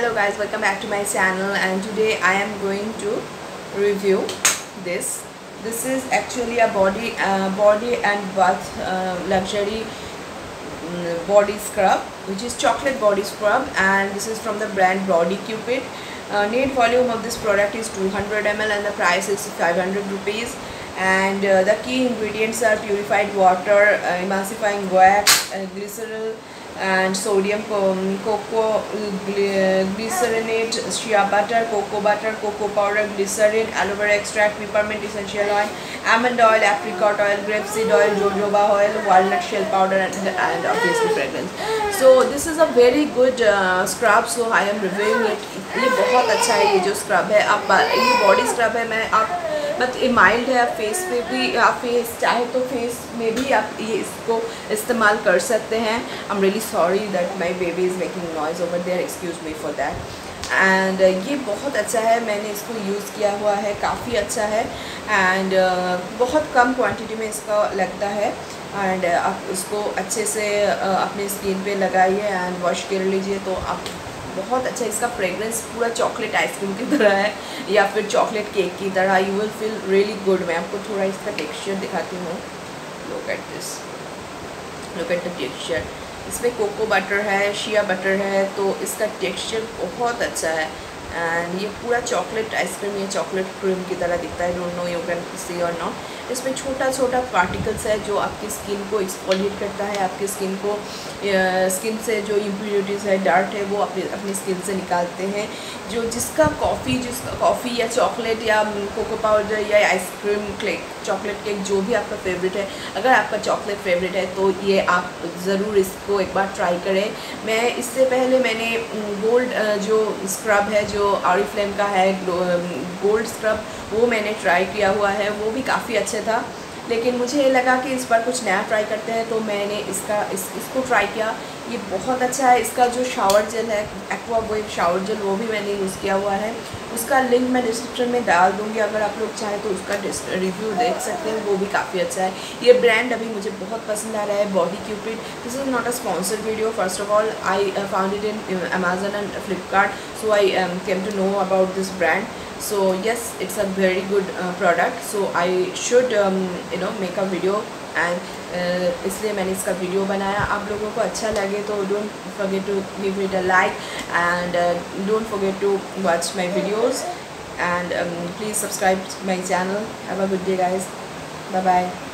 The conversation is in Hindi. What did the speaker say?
hello guys welcome back to my channel and today I am going to review this. This is actually a body uh, body and bath uh, luxury um, body scrub which is chocolate body scrub and this is from the brand body cupid. Uh, net volume of this product is 200 ml and the price is 500 rupees. And uh, the key ingredients are purified water uh, emulsifying wax uh, glycerol and sodium cocoa glycerinate shea butter cocoa butter cocoa powder glycerin aloe vera extract peppermint essential oil almond oil apricot oil grapeseed oil jojoba oil walnut shell powder and, and obviously fragrance so this is a very good uh, scrub so i am reviewing it ये बहुत अच्छा है ये जो स्क्रब है आप ये बॉडी स्क्रब है मैं आप बट ये माइल्ड है आप फेस पे भी आप फेस चाहे तो फेस में भी आप ये इसको इस्तेमाल कर सकते हैं I am really sorry that my baby is making noise over there excuse me for that and ये बहुत अच्छा है. मैंने इसको यूज़ किया हुआ है. काफ़ी अच्छा है. एंड uh, बहुत कम क्वांटिटी में इसका लगता है. एंड uh, आप इसको अच्छे से uh, अपने स्किन पे लगाइए एंड वॉश कर लीजिए तो आप बहुत अच्छा इसका फ्रेगरेंस पूरा चॉकलेट आइसक्रीम की तरह है. या फिर चॉकलेट केक की तरह. You will feel really good मैं आपको थोड़ा इसका टेक्सचर दिखाती हूँ. Look at this look at the texture इसमें कोको बटर है शिया बटर है तो इसका टेक्सचर बहुत अच्छा है। एंड ये पूरा चॉकलेट आइसक्रीम या चॉकलेट क्रीम की तरह दिखता है don't know you can see और नॉट इसमें छोटा छोटा पार्टिकल्स है जो आपकी स्किन को एक्सपोलिएट करता है, आपकी स्किन को स्किन से जो इम्प्योरिटीज़ है डार्ट है, वो अपने, अपनी स्किन से निकालते हैं। जो जिसका कॉफ़ी जिसका कॉफ़ी या चॉकलेट या कोको पाउडर या ice cream cake chocolate cake जो भी आपका फेवरेट है, अगर आपका चॉकलेट फेवरेट है तो ये आप ज़रूर इसको एक बार ट्राई करें। मैं, इससे पहले मैंने गोल्ड जो स्क्रब है, जो आरी का है गोल्ड स्क्रब वो मैंने ट्राई किया हुआ है, वो भी काफ़ी अच्छे था। लेकिन मुझे ये लगा कि इस बार कुछ नया ट्राई करते हैं तो मैंने इसका, इस, इसको ट्राई किया। ये बहुत अच्छा है, इसका जो शावर जेल है एक्वा वेव शावर जेल वो भी मैंने यूज़ किया हुआ है। उसका लिंक मैं डिस्क्रिप्शन में डाल दूँगी, अगर आप लोग चाहें तो उसका रिव्यू देख सकते हैं, वो भी काफ़ी अच्छा है। ये ब्रांड अभी मुझे बहुत पसंद आ रहा है body cupid this is not a sponsored video first of all I found it in Amazon and Flipkart so I came to know about this brand so yes it's a very good uh, product. So I should um, you know make a video and uh, इसलिए मैंने इसका वीडियो बनाया। आप लोगों को अच्छा लगे तो don't forget to give it a like and don't forget to watch my videos and please subscribe my channel have a good day guys bye bye